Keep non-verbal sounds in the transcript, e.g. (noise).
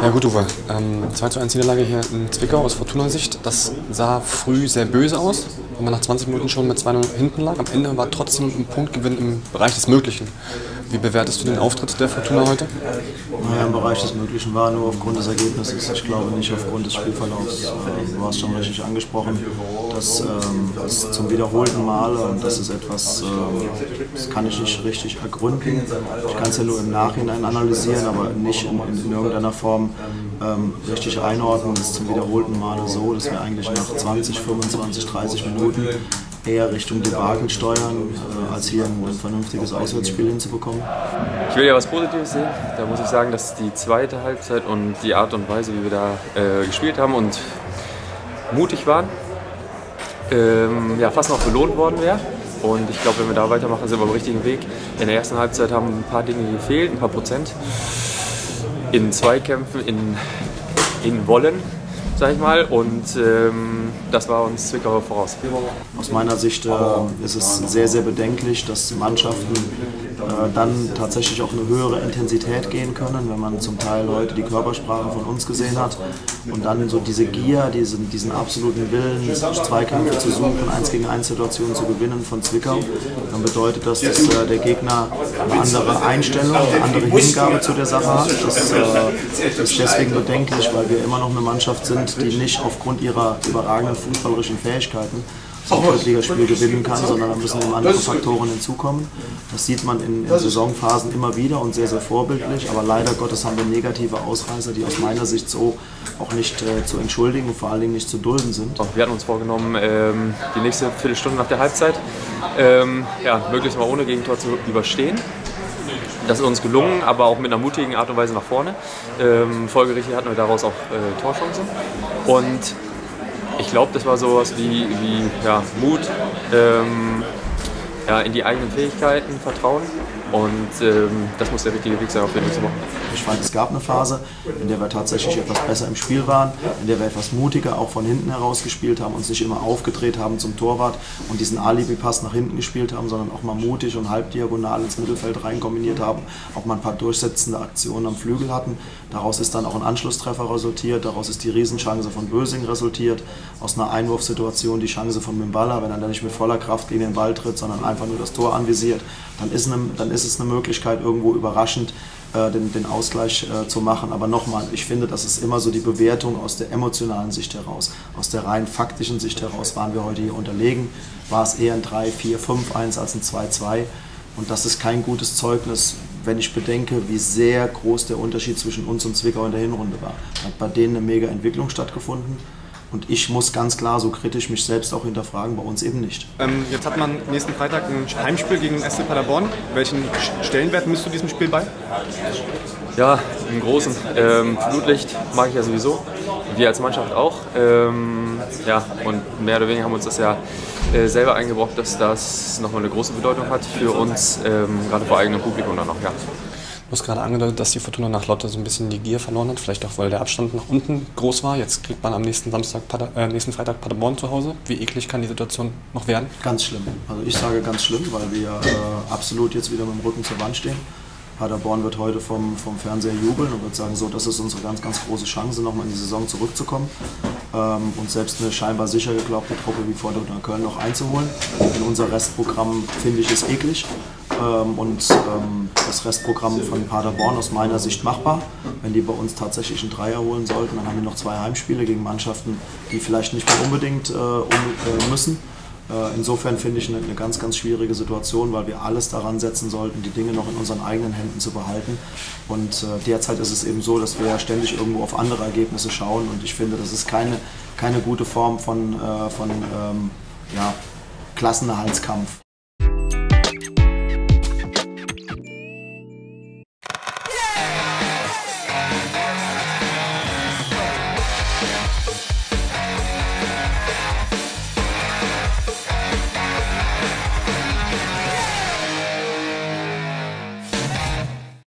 Ja gut, Uwe. Ähm, 2 zu 1 Niederlage hier in Zwickau aus Fortuna-Sicht. Das sah früh sehr böse aus, wenn man nach 20 Minuten schon mit 2-0 hinten lag. Am Ende war trotzdem ein Punktgewinn im Bereich des Möglichen. Wie bewertest du den Auftritt der Fortuna heute? Naja, im Bereich des Möglichen war nur aufgrund des Ergebnisses. Ich glaube nicht aufgrund des Spielverlaufs. Du hast schon richtig angesprochen, dass ähm, es zum wiederholten Male, und das ist etwas, äh, das kann ich nicht richtig ergründen. Ich kann es ja nur im Nachhinein analysieren, aber nicht in, in, in irgendeiner Form ähm, richtig einordnen. Es ist zum wiederholten Male so, dass wir eigentlich nach 20, 25, 30 Minuten eher Richtung Debakel steuern, äh, als hier ein, ein, vernünftiges Auswärtsspiel hinzubekommen. Ich will ja was Positives sehen. Da muss ich sagen, dass die zweite Halbzeit und die Art und Weise, wie wir da äh, gespielt haben und mutig waren, ähm, ja, fast noch belohnt worden wäre. Und ich glaube, wenn wir da weitermachen, sind wir am richtigen Weg. In der ersten Halbzeit haben ein paar Dinge gefehlt, ein paar Prozent. In Zweikämpfen, in, in Wollen sag ich mal. Und ähm, das war uns Zwickau voraus. Aus meiner Sicht äh, ist es sehr, sehr bedenklich, dass Mannschaften äh, dann tatsächlich auch eine höhere Intensität gehen können, wenn man zum Teil heute die Körpersprache von uns gesehen hat und dann so diese Gier, diesen, diesen absoluten Willen, Zweikämpfe zu suchen, eins gegen eins Situationen zu gewinnen von Zwickau, dann bedeutet das, dass äh, der Gegner eine andere Einstellung, eine andere Hingabe zu der Sache hat. Das äh, (laughs) ist deswegen bedenklich, weil wir immer noch eine Mannschaft sind, die nicht aufgrund ihrer überragenden fußballerischen Fähigkeiten Drittligaspiel gewinnen kann, sondern da müssen eben andere Faktoren hinzukommen. Das sieht man in, in, Saisonphasen immer wieder und sehr, sehr vorbildlich. Aber leider Gottes haben wir negative Ausreißer, die aus meiner Sicht so auch nicht äh, zu entschuldigen und vor allen Dingen nicht zu dulden sind. Wir hatten uns vorgenommen, ähm, die nächste Viertelstunde nach der Halbzeit ähm, ja, möglichst mal ohne Gegentor zu überstehen. Das ist uns gelungen, aber auch mit einer mutigen Art und Weise nach vorne. Ähm, folgerichtig hatten wir daraus auch äh, Torchancen. Und ich glaube, das war sowas wie, wie ja, Mut, ähm, ja, in die eigenen Fähigkeiten vertrauen und ähm, das muss der richtige Weg sein auf den nächsten Wochen. Ich fand, es gab eine Phase, in der wir tatsächlich etwas besser im Spiel waren, in der wir etwas mutiger auch von hinten heraus gespielt haben, uns nicht immer aufgedreht haben zum Torwart und diesen Alibi-Pass nach hinten gespielt haben, sondern auch mal mutig und halbdiagonal ins Mittelfeld rein kombiniert haben, auch mal ein paar durchsetzende Aktionen am Flügel hatten. Daraus ist dann auch ein Anschlusstreffer resultiert, daraus ist die Riesenchance von Bösing resultiert, aus einer Einwurfsituation die Chance von Mimbala, wenn er dann nicht mit voller Kraft gegen den Ball tritt, sondern einfach nur das Tor anvisiert, dann ist, eine, dann ist es eine Möglichkeit, irgendwo überraschend äh, den, den Ausgleich äh, zu machen. Aber nochmal, ich finde, das ist immer so die Bewertung aus der emotionalen Sicht heraus. Aus der rein faktischen Sicht heraus waren wir heute hier unterlegen. War es eher ein 3, 4, 5, 1 als ein 2, 2. Und das ist kein gutes Zeugnis, wenn ich bedenke, wie sehr groß der Unterschied zwischen uns und Zwickau in der Hinrunde war. Hat bei denen eine mega Entwicklung stattgefunden. Und ich muss ganz klar so kritisch mich selbst auch hinterfragen, bei uns eben nicht. Ähm, jetzt hat man nächsten Freitag ein Heimspiel gegen SC Paderborn. Welchen Stellenwert misst du diesem Spiel bei? Ja, im Großen. Ähm, Flutlicht mag ich ja sowieso. Wir als Mannschaft auch. Ähm, ja, und mehr oder weniger haben wir uns das ja äh, selber eingebrockt, dass das nochmal eine große Bedeutung hat für uns, ähm, gerade vor eigenem Publikum dann noch. Ja. Du hast gerade angedeutet, dass die Fortuna nach Lotte so ein bisschen die Gier verloren hat, vielleicht auch, weil der Abstand nach unten groß war. Jetzt kriegt man am nächsten, Samstag, äh, nächsten Freitag Paderborn zu Hause. Wie eklig kann die Situation noch werden? Ganz schlimm. Also ich sage ganz schlimm, weil wir äh, absolut jetzt wieder mit dem Rücken zur Wand stehen. Paderborn wird heute vom, vom Fernseher jubeln und wird sagen, so, das ist unsere ganz, ganz große Chance, nochmal in die Saison zurückzukommen ähm, und selbst eine scheinbar sicher geglaubte Truppe wie Fortuna Köln noch einzuholen. In unser Restprogramm finde ich es eklig ähm, und ähm, das Restprogramm von Paderborn aus meiner Sicht machbar. Wenn die bei uns tatsächlich einen Dreier holen sollten, dann haben wir noch zwei Heimspiele gegen Mannschaften, die vielleicht nicht mehr unbedingt äh, um, äh, müssen. Äh, insofern finde ich eine, eine, ganz, ganz schwierige Situation, weil wir alles daran setzen sollten, die Dinge noch in unseren eigenen Händen zu behalten. Und äh, derzeit ist es eben so, dass wir ständig irgendwo auf andere Ergebnisse schauen und ich finde, das ist keine, keine gute Form von, äh, von ähm, ja, Klassenerhaltskampf.